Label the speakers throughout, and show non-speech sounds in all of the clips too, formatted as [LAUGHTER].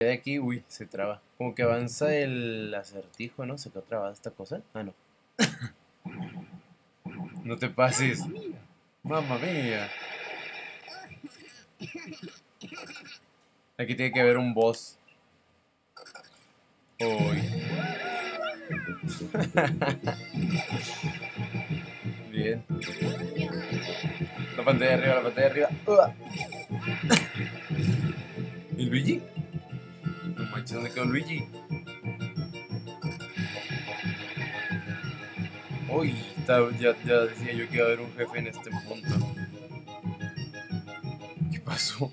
Speaker 1: De aquí, uy, se traba. Como que avanza el acertijo, ¿no? ¿Se quedó trabada esta cosa? Ah, no. no te pases. Mamma mía. Aquí tiene que haber un boss. Uy. Bien. La pantalla de arriba, la pantalla de arriba. ¿Y Luigi? Manches, ¿dónde quedó Luigi? Uy, ya, ya decía yo que iba a haber un jefe en este punto. ¿Qué pasó?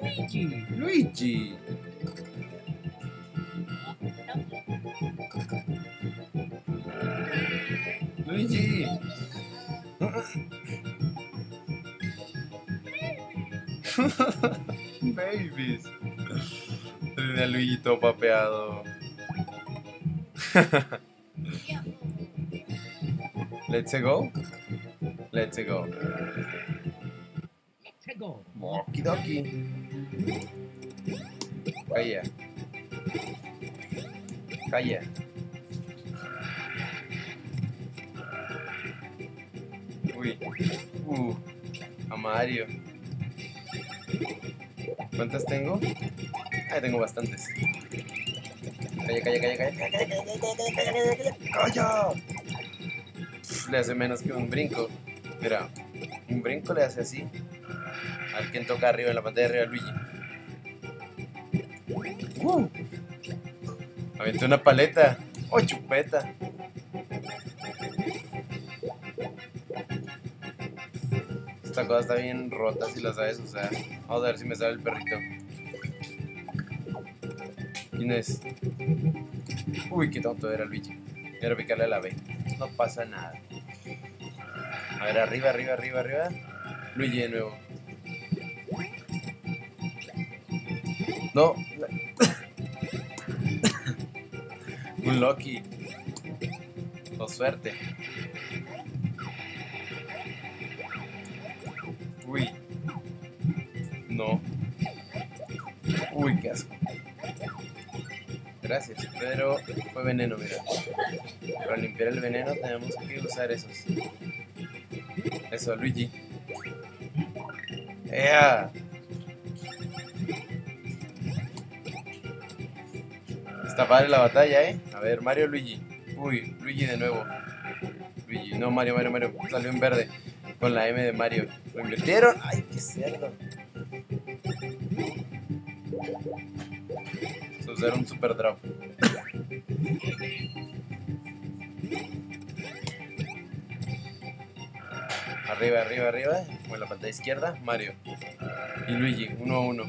Speaker 2: Luigi.
Speaker 1: Luigi. Luigi. [LAUGHS] Babies. Tenía a Luigi todo papeado. [LAUGHS] Let's go. Let's go.
Speaker 2: Let's go.
Speaker 1: Okidoki. Calla. Calla. Uy. Uh. A Mario. ¿Cuántas tengo? Ah, tengo bastantes. Calla, calla, calla, calla, calla, calla, calla, calla, calla, Le hace menos que un brinco. Mira, un brinco le hace así. A ver quién toca arriba en la pantalla de arriba, Luigi. ¡Uh! Aventé una paleta. ¡Oh, chupeta! Cosa está bien rota si la sabes usar. Vamos a ver si me sale el perrito. ¿Quién es? Uy, qué tonto era Luigi. Quiero picarle a la B. No pasa nada. A ver, arriba, arriba, arriba, arriba. Luigi de nuevo. No. [COUGHS] Un Loki. Con suerte. Gracias, pero fue veneno, mira. Para limpiar el veneno tenemos que usar esos. Eso, Luigi. ¡Ea! Está padre la batalla, ¿eh? A ver, Mario Luigi. Uy, Luigi de nuevo. Luigi, no, Mario, Mario, Mario. Salió en verde. Con la M de Mario. ¿Lo invirtieron? ¡Ay, qué cerdo! Se usaron un super drop. Arriba, arriba, arriba. O en la pantalla izquierda, Mario. Y Luigi, uno a uno.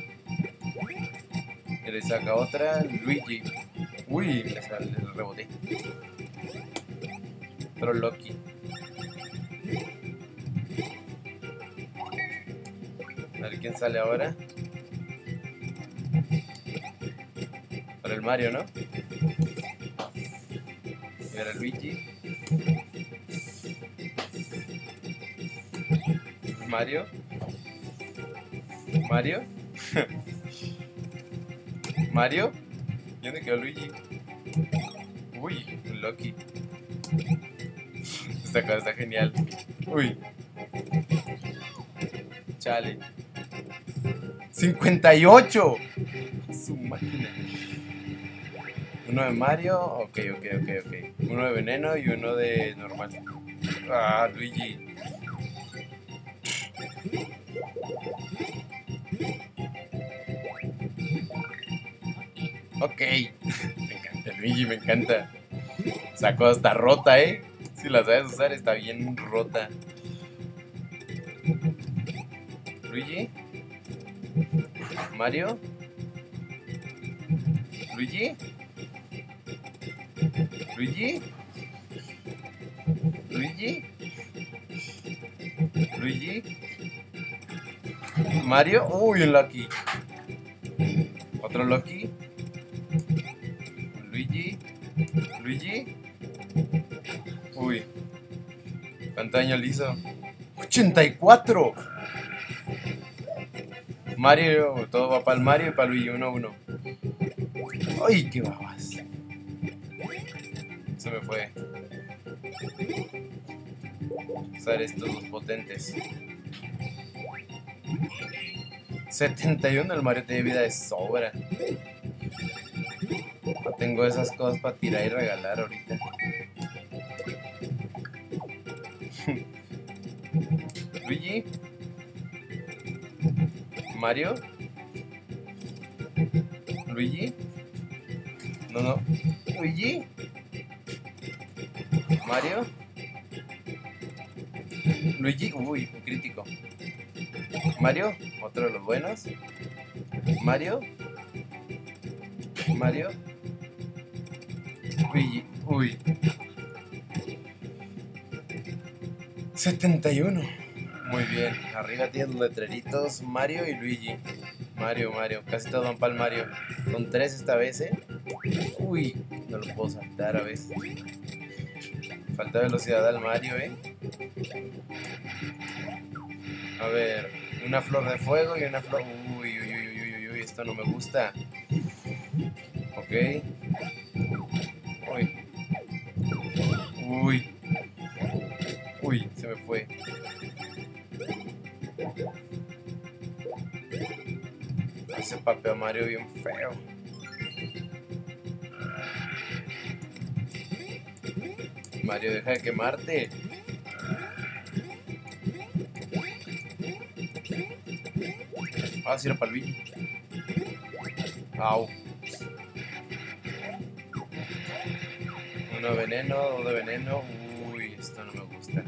Speaker 1: Y le saca otra, Luigi. Uy, le, le reboté. Pero Loki. A ver quién sale ahora. El Mario, ¿no? Y Luigi. Mario. Mario. [LAUGHS] Mario. ¿Y dónde quedó Luigi? Uy, Loki. [LAUGHS] Esta cosa está genial. Uy. Chale. 58. Uno de Mario. Ok, ok, ok, ok. Uno de veneno y uno de normal. Ah, Luigi. Ok. [LAUGHS] Me encanta Luigi, me encanta. Esa cosa está rota, ¿eh? Si la sabes usar, está bien rota. Luigi. Mario. Luigi. Luigi. Luigi. Luigi. Mario. Uy, un Lucky. Otro Lucky. Luigi. Luigi. Uy. ¿Cuánto daño le hizo? ¡84! Mario, todo va para el Mario y para Luigi 1-1. ¡Ay, qué babas! Fue. Usar estos dos potentes. 71 el Mario tiene vida de sobra. No tengo esas cosas para tirar y regalar ahorita. [LAUGHS] Luigi. Mario. Luigi. No, no. Luigi. Mario. Luigi. Uy, un crítico. Mario, otro de los buenos. Mario. Mario. Luigi. Uy. 71. Muy bien. Arriba tienen los letreritos Mario y Luigi. Mario, Mario. Casi todos van para el Mario. Son tres esta vez, ¿eh? Uy, no lo puedo saltar a veces. Falta velocidad al Mario, ¿eh? A ver, una flor de fuego y una flor... Uy, uy, uy, uy, uy, uy, esto no me gusta. Ok. Uy. Uy. Uy, se me fue. Ese papel Mario bien feo. Mario, deja de quemarte. Ah, sí era Luigi. Au. Uno de veneno, dos de veneno. Uy, esto no me gusta.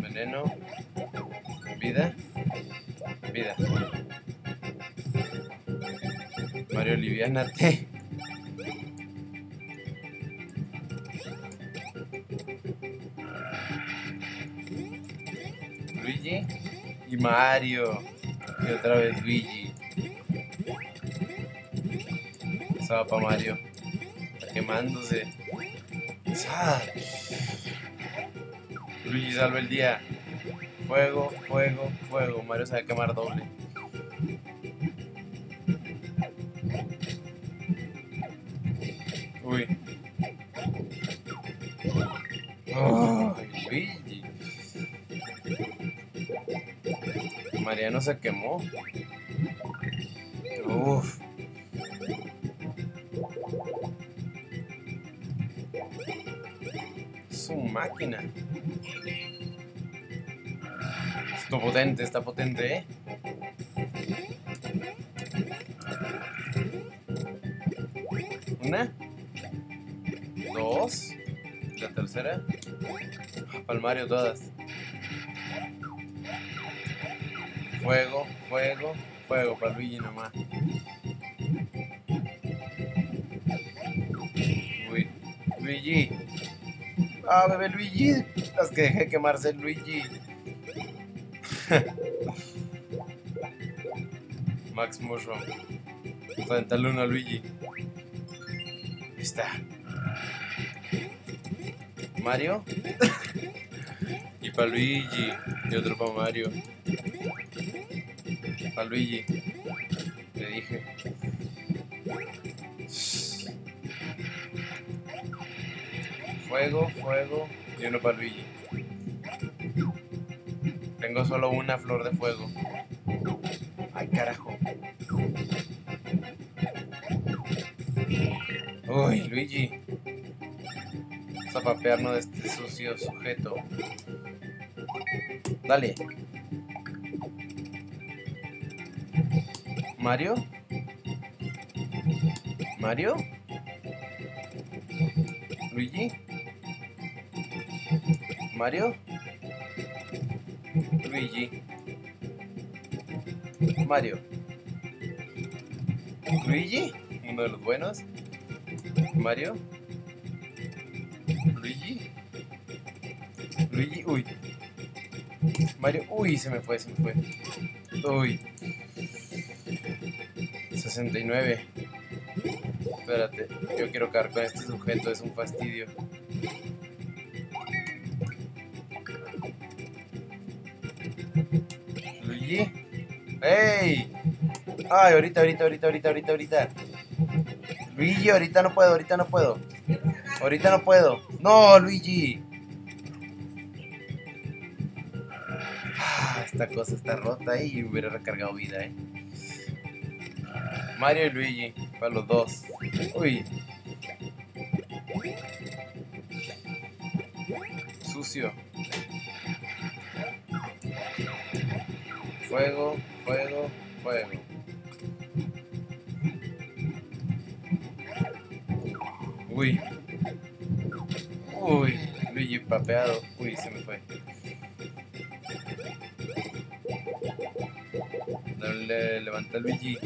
Speaker 1: Veneno. Vida. Vida. Mario, aliviánate. Mario. Y otra vez Luigi. Estaba para Mario. Está quemándose. ¡Ah! Luigi salva el día. Fuego, fuego, fuego. Mario se va a quemar doble. Uy. ¡Ay, Luigi! Mariano se quemó. Uf. Su máquina. Está potente, está potente, ¿eh? Una. Dos. La tercera. Palmario todas. Fuego, fuego, fuego para Luigi nomás. Luigi. Ah, bebé Luigi. Las que dejé quemarse Luigi. [LAUGHS] Max Mushroom. Aventarle uno a Luigi. Ahí está. Mario. [LAUGHS] y para Luigi. Y otro para Mario. Para Luigi. Le dije. Fuego, fuego. Y uno para Luigi. Tengo solo una flor de fuego. Ay, carajo. Uy, Luigi. Vamos a papearnos de este sucio sujeto. Dale. Mario. Mario. Luigi. Mario. Luigi. Mario. Luigi, uno de los buenos. Mario. Luigi. Luigi, uy. Mario, uy, se me fue, se me fue. Uy. 69. Espérate, yo quiero cargar con este sujeto, es un fastidio. Luigi. ¡Ey! Ay, ahorita, ahorita, ahorita, ahorita, ahorita, ahorita. Luigi, ahorita no puedo, ahorita no puedo. Ahorita no puedo. No, Luigi. Ah, esta cosa está rota y hubiera recargado vida, eh. Mario y Luigi, para los dos. Uy. Sucio. Fuego, fuego, fuego. Uy. Uy, Luigi papeado. Uy, se me fue. Dale, levanta Luigi.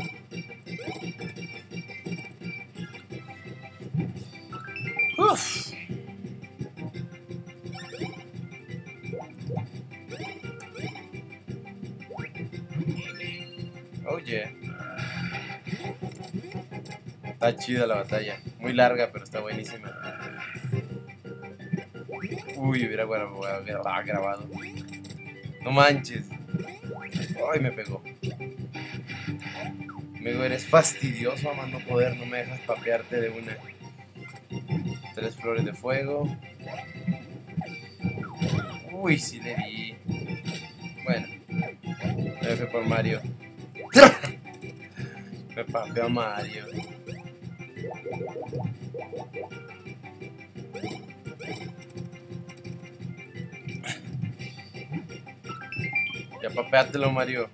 Speaker 1: Chida la batalla. Muy larga, pero está buenísima. Uy, hubiera gra- grabado. No manches. Ay, me pegó. Amigo, eres fastidioso, más no poder. No me dejas papearte de una. Tres flores de fuego. Uy, sí le di. Bueno. Fui por Mario. [LAUGHS] me papeó a Mario. Ya papeátelo, Mario.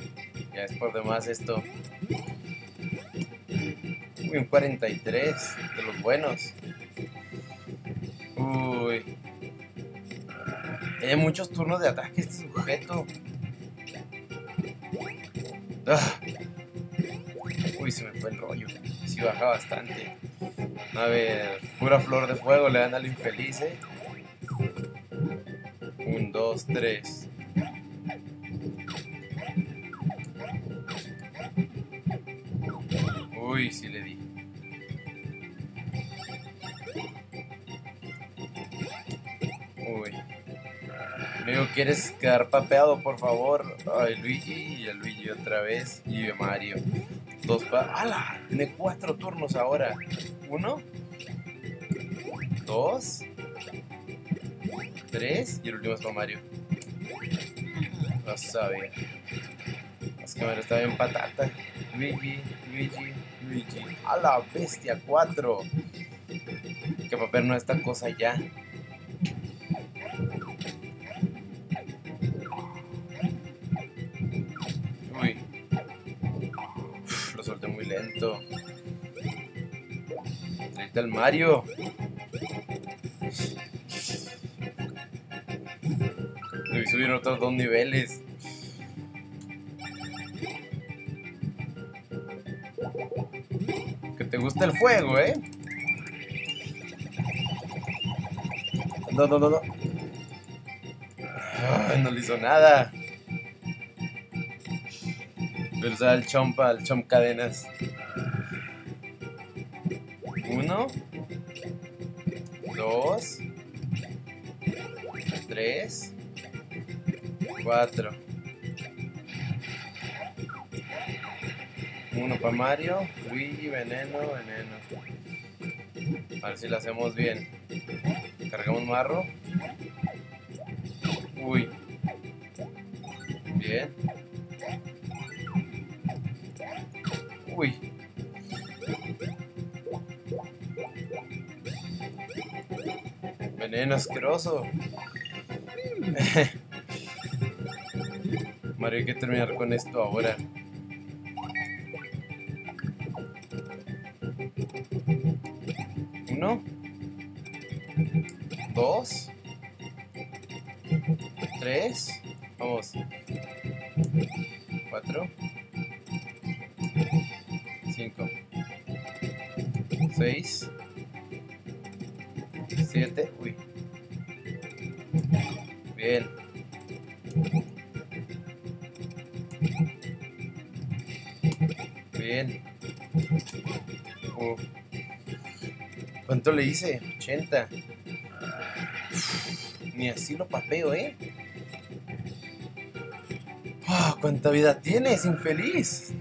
Speaker 1: Ya es por demás esto. Uy, un 43 de los buenos. Uy. Tiene muchos turnos de ataque este sujeto. Ah. Uy, se me fue el rollo. Sí baja bastante. A ver, pura flor de fuego le dan al infeliz, eh. Un, dos, tres. Uy, sí le di. Uy. Amigo, ¿quieres quedar papeado, por favor? Ay, Luigi y a Luigi otra vez. Y a Mario. Dos pa... ¡Hala! Tiene cuatro turnos ahora. Uno. Dos. Tres. Y el último es para Mario. Vas a ver. Es que Mario está bien patata. Luigi, Luigi, Luigi. ¡A la bestia! ¡Cuatro! Que papel no esta cosa ya. Mario. Debí subir otros dos niveles. Que te gusta el fuego, ¿eh? No, no, no, no. No le hizo nada. Pero usaba el chompa, el chomp cadenas. Uno. Dos. Tres. Cuatro. Uno para Mario, Luigi, veneno, veneno. A ver lo hacemos bien. Cargamos marro. Uy. Bien. Uy. Veneno asqueroso. [LAUGHS] Mario, hay que terminar con esto ahora. Bien. Uh. ¿Cuánto le hice? 80. Ni así lo papeo, ¿eh? Ah, ¿Cuánta vida tienes, infeliz?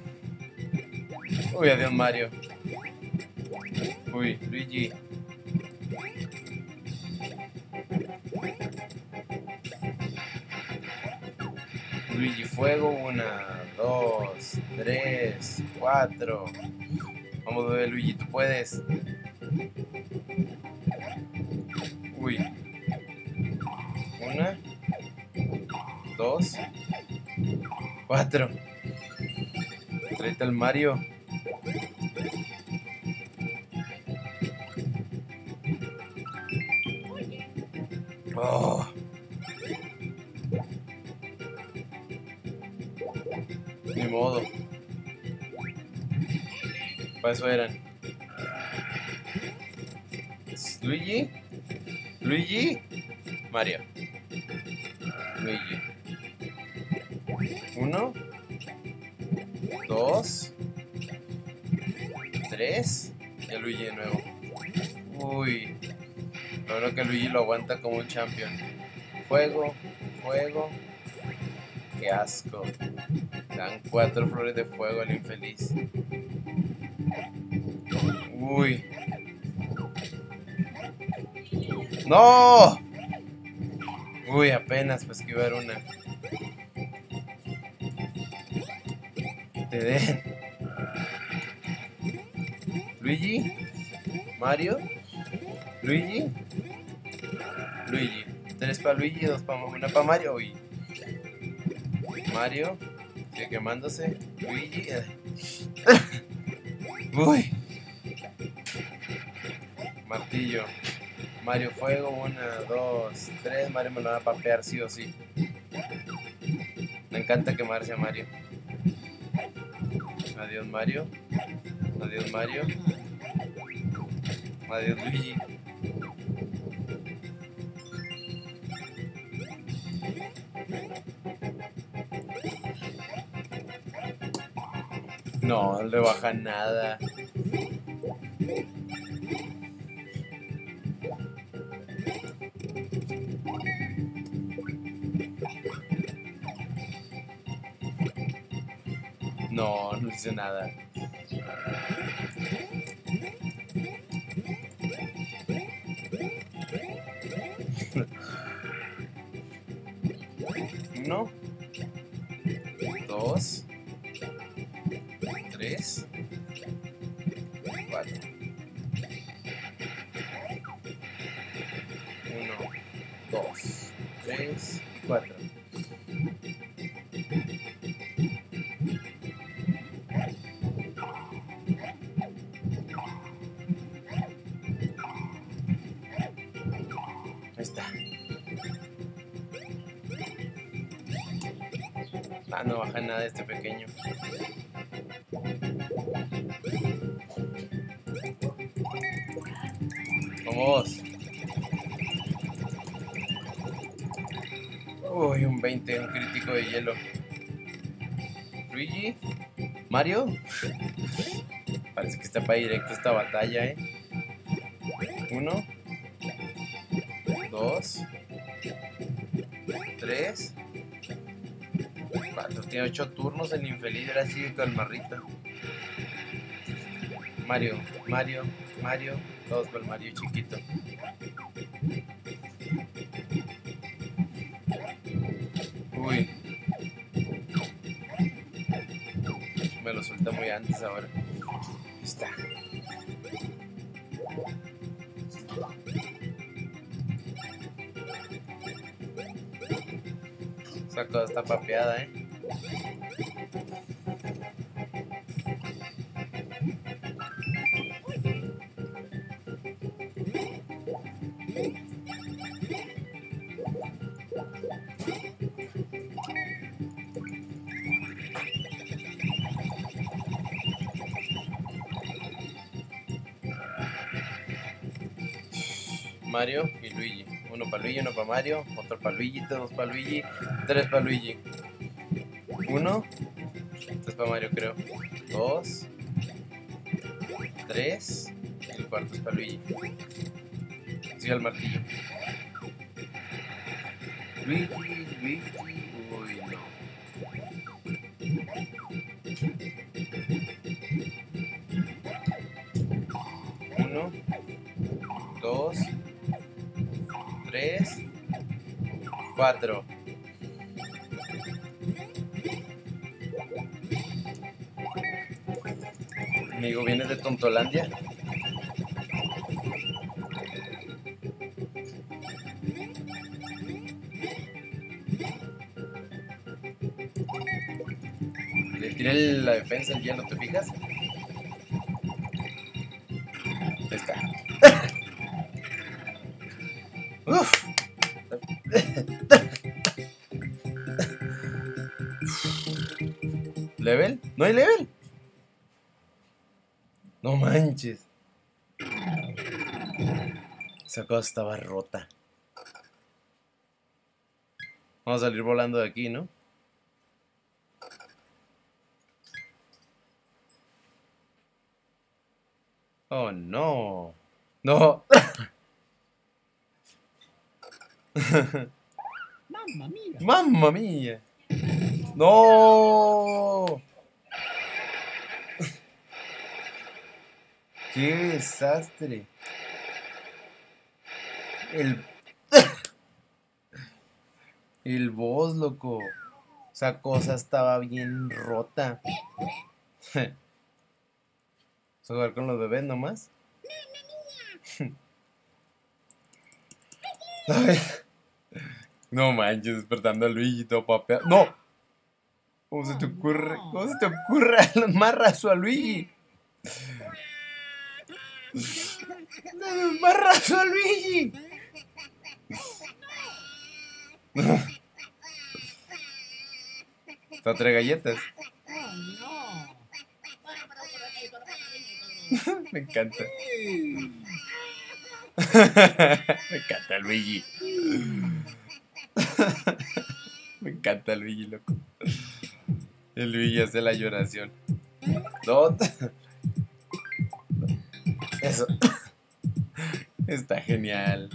Speaker 1: Uy, adiós, Mario. Uy, Luigi. Fuego, una, dos, tres, cuatro. Vamos, bebé Luigi, tú puedes. Uy. Una, dos, cuatro. Tráete al Mario. Oh. Para eso eran. Luigi. Luigi. Mario. Luigi. Uno. Dos. Tres. Y Luigi de nuevo. Uy. Lo bueno que Luigi lo aguanta como un champion. Fuego. Fuego. Qué asco. Dan cuatro flores de fuego al infeliz. Uy. ¡No! Uy, apenas pues que iba a haber una. Te den. Luigi. Mario. Luigi. Luigi. Tres para Luigi, dos para una para Mario. Uy. Mario. Sigue quemándose. Luigi. [LAUGHS] Uy. Mario Fuego, una, dos, tres. Mario me lo va a papear sí o sí. Me encanta quemarse a Mario. Adiós Mario. Adiós Mario. Adiós Luigi. No, no le baja nada. No, no hice nada. Uno, Ah, no baja nada este pequeño. Vamos. Uy, un 20, un crítico de hielo. Luigi. Mario. Parece que está para directo esta batalla, eh. Uno. Dos. 48 turnos, el infeliz era así calmarrita. Mario, Mario, Mario, todos por Mario chiquito. Uy. Me lo suelta muy antes ahora. Está. Esa cosa está papeada, eh. Mario y Luigi. Uno para Luigi, uno para Mario, otro para Luigi, dos para Luigi, tres para Luigi. Uno, tres para Mario creo. Dos, tres, y el cuarto es para Luigi. Sigue el martillo. Luigi, Luigi, 4. Amigo, ¿vienes de Tontolandia? Le tiré la defensa el día, ¿no te fijas? ¿No hay level? No manches. Esa cosa estaba rota. Vamos a salir volando de aquí, ¿no? Oh, no. No.
Speaker 2: Mamma mia.
Speaker 1: Mamma mía. No. Qué desastre. El El boss, loco. Esa cosa estaba bien rota. ¿Vas a jugar con los bebés nomás? No manches, despertando a Luigi todo papeado. ¡No! ¿Cómo se te ocurre? ¿Cómo se te ocurre [LAUGHS] al marrazo a Luigi? [LAUGHS] ¡Dale un marrazo a Luigi! Está tres galletas. [LAUGHS] Me encanta. [LAUGHS] Me encanta Luigi. Me encanta Luigi, loco. El Luigi hace la lloración. No. Eso. [LAUGHS] Está genial.